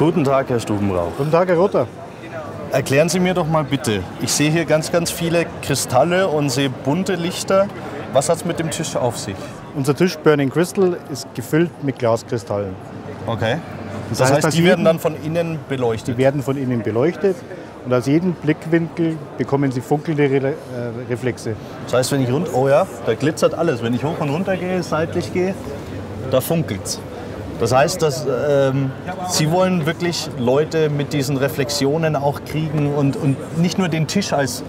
Guten Tag, Herr Stubenrauch. Guten Tag, Herr Rotter. Erklären Sie mir doch mal bitte. Ich sehe hier ganz, ganz viele Kristalle und sehe bunte Lichter. Was hat es mit dem Tisch auf sich? Unser Tisch Burning Crystal ist gefüllt mit Glaskristallen. Okay. Das, Das heißt, heißt, die werden dann von innen beleuchtet. Die werden von innen beleuchtet und aus jedem Blickwinkel bekommen Sie funkelnde Re äh, Reflexe. Das heißt, wenn ich rund, oh ja, da glitzert alles. Wenn ich hoch und runter gehe, seitlich gehe, da funkelt's. Das heißt, dass ähm, Sie wollen wirklich Leute mit diesen Reflexionen auch kriegen und, und nicht nur den Tisch als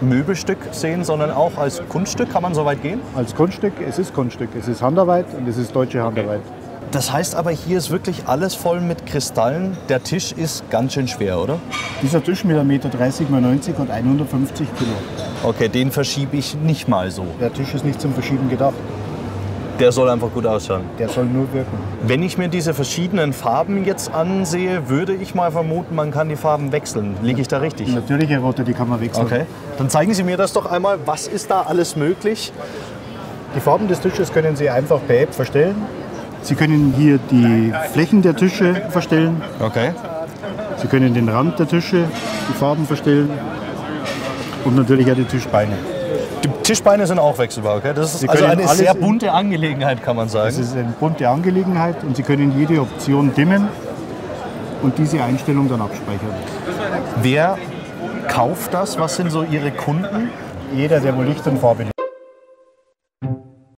Möbelstück sehen, sondern auch als Kunststück. Kann man so weit gehen? Als Kunststück, es ist Kunststück, es ist Handarbeit und es ist deutsche Handarbeit. Das heißt aber, hier ist wirklich alles voll mit Kristallen. Der Tisch ist ganz schön schwer, oder? Dieser Tisch mit 1,30 Meter x 90 und 150 Kilo. Okay, den verschiebe ich nicht mal so. Der Tisch ist nicht zum Verschieben gedacht, Der soll einfach gut ausschauen. der soll nur wirken. Wenn ich mir diese verschiedenen Farben jetzt ansehe, würde ich mal vermuten, man kann die Farben wechseln. Liege ich da richtig? Natürlich, Herr Rotter, die kann man wechseln. Okay. Dann zeigen Sie mir das doch einmal. Was ist da alles möglich? Die Farben des Tisches können Sie einfach per App verstellen. Sie können hier die Flächen der Tische verstellen. Okay. Sie können den Rand der Tische, die Farben verstellen und natürlich auch die Tischbeine. Die Tischbeine sind auch wechselbar, okay? Das ist Sie also eine sehr bunte Angelegenheit, kann man sagen. ist eine bunte Angelegenheit und Sie können jede Option dimmen und diese Einstellung dann abspeichern. Wer kauft das? Was sind so Ihre Kunden? Jeder, der wohl Licht und Farbe liebt.